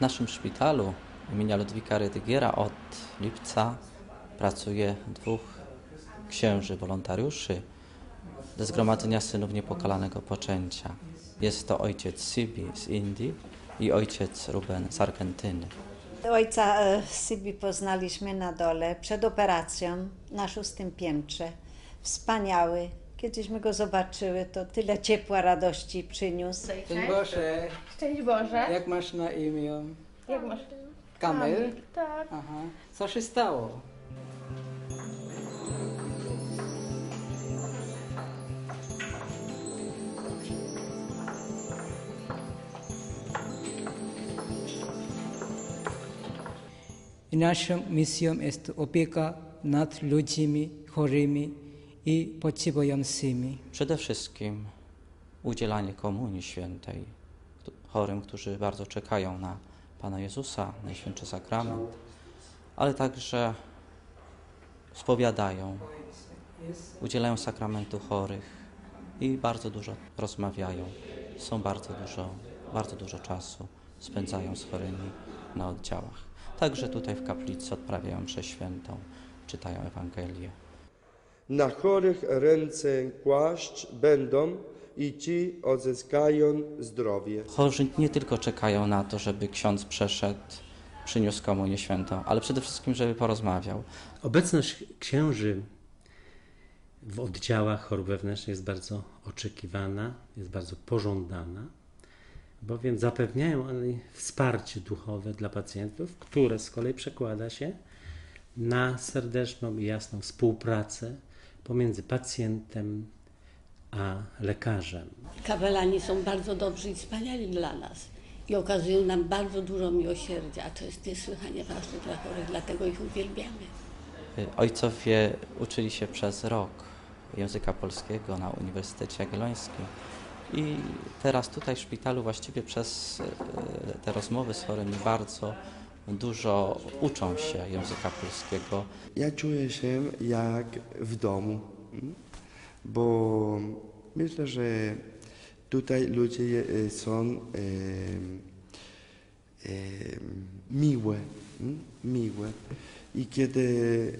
W naszym szpitalu imienia Ludwika Rydygiera od lipca pracuje dwóch księży, wolontariuszy ze Zgromadzenia Synów Niepokalanego Poczęcia. Jest to ojciec Sibi z Indii i ojciec Ruben z Argentyny. Ojca e, Sibi poznaliśmy na dole przed operacją na szóstym piętrze. Wspaniały. Kiedyśmy go zobaczyły, to tyle ciepła, radości przyniósł. Szczęść Boże, Szczęść Boże. jak masz na imię? Jak masz? Kamil? Tak. Aha. Co się stało? I naszą misją jest opieka nad ludźmi chorymi i potrzebującymi. Przede wszystkim udzielanie komunii świętej chorym, którzy bardzo czekają na Pana Jezusa, Najświętszy Sakrament, ale także spowiadają, udzielają sakramentu chorych i bardzo dużo rozmawiają. Są bardzo dużo, bardzo dużo czasu spędzają z chorymi na oddziałach. Także tutaj w kaplicy odprawiają mszę świętą, czytają Ewangelię. Na chorych ręce kłaść będą i ci odzyskają zdrowie. Chorzy nie tylko czekają na to, żeby ksiądz przeszedł, przyniósł komunię świętą, ale przede wszystkim, żeby porozmawiał. Obecność księży w oddziałach chorób wewnętrznych jest bardzo oczekiwana, jest bardzo pożądana, bowiem zapewniają oni wsparcie duchowe dla pacjentów, które z kolei przekłada się na serdeczną i jasną współpracę pomiędzy pacjentem a lekarzem. Kapelani są bardzo dobrzy i wspaniali dla nas i okazują nam bardzo dużo miłosierdzia, a to jest niesłychanie ważne dla chorych, dlatego ich uwielbiamy. Ojcowie uczyli się przez rok języka polskiego na Uniwersytecie Jagiellońskim i teraz tutaj w szpitalu właściwie przez y, te rozmowy z chorymi bardzo dużo uczą się języka polskiego. Ja czuję się jak w domu, mm, bo myślę, że tutaj ludzie je- są em, em, miłe, mm, miłe. I kiedy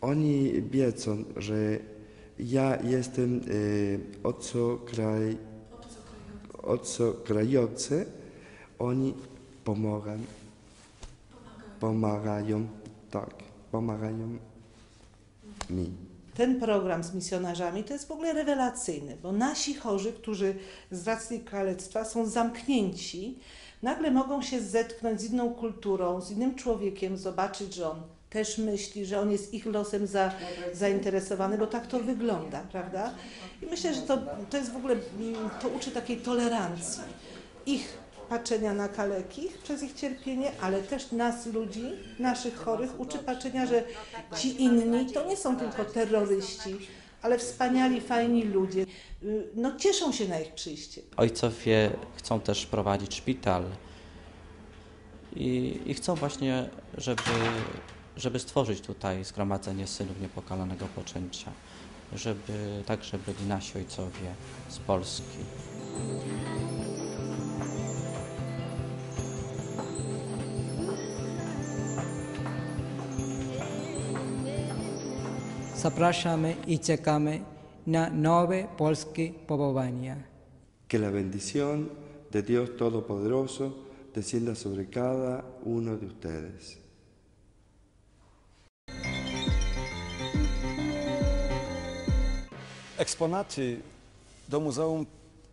oni wiedzą, że ja jestem e, obcokraj, obcokrajowcy, oni pomogą, pomagają, tak, pomagają mi. Ten program z misjonarzami to jest w ogóle rewelacyjny, bo nasi chorzy, którzy z racji kalectwa są zamknięci, nagle mogą się zetknąć z inną kulturą, z innym człowiekiem, zobaczyć, że on też myśli, że on jest ich losem za, zainteresowany, bo tak to wygląda, prawda? I myślę, że to, to jest w ogóle, to uczy takiej tolerancji. Ich patrzenia na kalekich przez ich cierpienie, ale też nas ludzi, naszych chorych, uczy patrzenia, że ci inni to nie są tylko terroryści, ale wspaniali, fajni ludzie. No cieszą się na ich przyjście. Ojcowie chcą też prowadzić szpital i, i chcą właśnie, żeby, żeby stworzyć tutaj zgromadzenie synów niepokalanego poczęcia, żeby także byli nasi ojcowie z Polski. Zapraszamy i czekamy na nowe polskie powołania. Que la bendición de Dios Todopoderoso descienda sobre cada uno de ustedes. Eksponaty do muzeum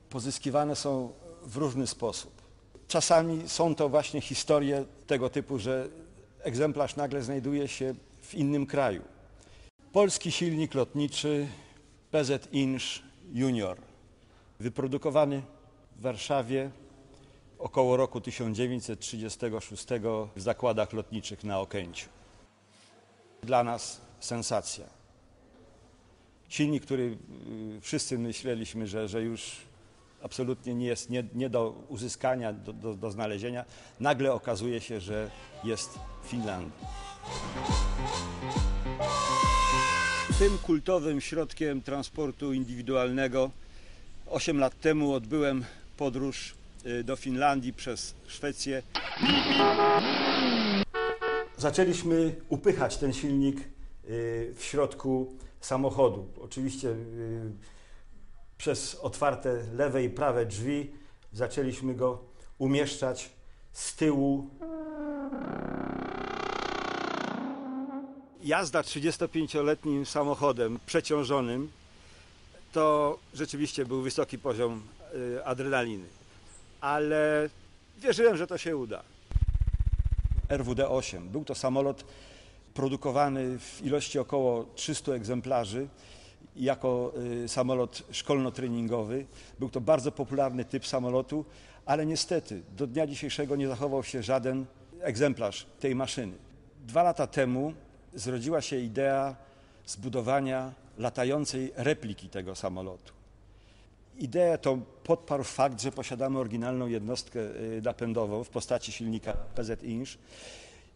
pozyskiwane są w różny sposób. Czasami są to właśnie historie tego typu, że egzemplarz nagle znajduje się w innym kraju. Polski silnik lotniczy PZ Inch Junior, wyprodukowany w Warszawie około roku 1936 w zakładach lotniczych na Okęciu. Dla nas sensacja. Silnik, który y, wszyscy myśleliśmy, że, że już absolutnie nie jest nie, nie do uzyskania, do, do, do znalezienia, nagle okazuje się, że jest w Finlandii. Tym kultowym środkiem transportu indywidualnego 8 lat temu odbyłem podróż y, do Finlandii, przez Szwecję. Zaczęliśmy upychać ten silnik y, w środku samochodu. Oczywiście y, przez otwarte lewe i prawe drzwi zaczęliśmy go umieszczać z tyłu. Jazda 35-letnim samochodem przeciążonym to rzeczywiście był wysoki poziom y, adrenaliny, ale wierzyłem, że to się uda. RWD-8 był to samolot produkowany w ilości około 300 egzemplarzy jako y, samolot szkolno-treningowy. Był to bardzo popularny typ samolotu, ale niestety do dnia dzisiejszego nie zachował się żaden egzemplarz tej maszyny. Dwa lata temu zrodziła się idea zbudowania latającej repliki tego samolotu. Ideę tą podparł fakt, że posiadamy oryginalną jednostkę y, napędową w postaci silnika PZ Inch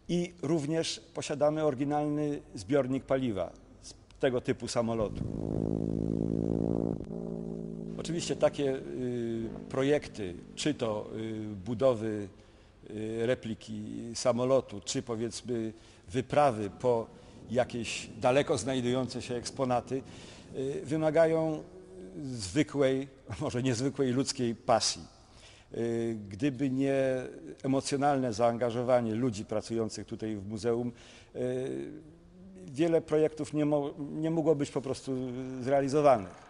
i również posiadamy oryginalny zbiornik paliwa z tego typu samolotu. Oczywiście takie y, projekty, czy to y, budowy repliki samolotu, czy powiedzmy wyprawy po jakieś daleko znajdujące się eksponaty, y, wymagają zwykłej, może niezwykłej ludzkiej pasji. Y, Gdyby nie emocjonalne zaangażowanie ludzi pracujących tutaj w muzeum, y, wiele projektów nie, mo- nie mogło być po prostu zrealizowanych.